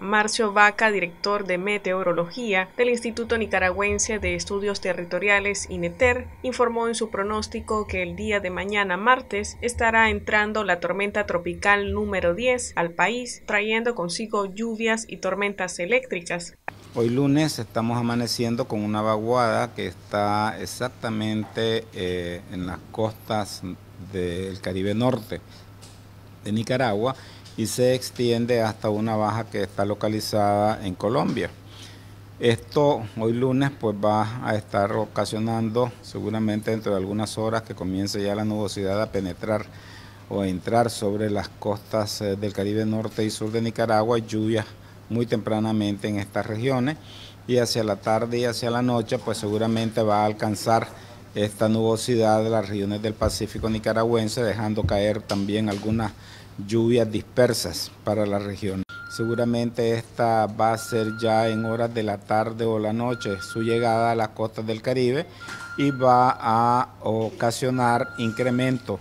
Marcio Vaca, director de meteorología del Instituto Nicaragüense de Estudios Territoriales INETER, informó en su pronóstico que el día de mañana martes estará entrando la tormenta tropical número 10 al país, trayendo consigo lluvias y tormentas eléctricas. Hoy lunes estamos amaneciendo con una vaguada que está exactamente eh, en las costas del Caribe Norte de Nicaragua y se extiende hasta una baja que está localizada en Colombia. Esto hoy lunes pues va a estar ocasionando seguramente dentro de algunas horas que comience ya la nubosidad a penetrar o a entrar sobre las costas eh, del Caribe norte y sur de Nicaragua, lluvias muy tempranamente en estas regiones y hacia la tarde y hacia la noche pues seguramente va a alcanzar esta nubosidad de las regiones del Pacífico nicaragüense, dejando caer también algunas lluvias dispersas para la región. Seguramente esta va a ser ya en horas de la tarde o la noche su llegada a las costas del Caribe y va a ocasionar incremento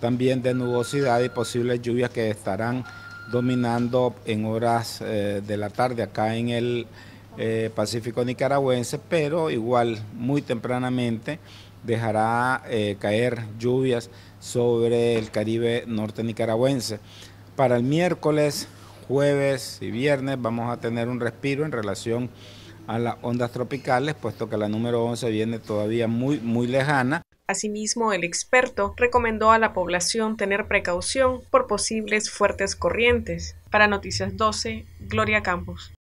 también de nubosidad y posibles lluvias que estarán dominando en horas eh, de la tarde acá en el eh, Pacífico nicaragüense, pero igual muy tempranamente dejará eh, caer lluvias sobre el Caribe norte nicaragüense. Para el miércoles, jueves y viernes vamos a tener un respiro en relación a las ondas tropicales, puesto que la número 11 viene todavía muy, muy lejana. Asimismo, el experto recomendó a la población tener precaución por posibles fuertes corrientes. Para Noticias 12, Gloria Campos.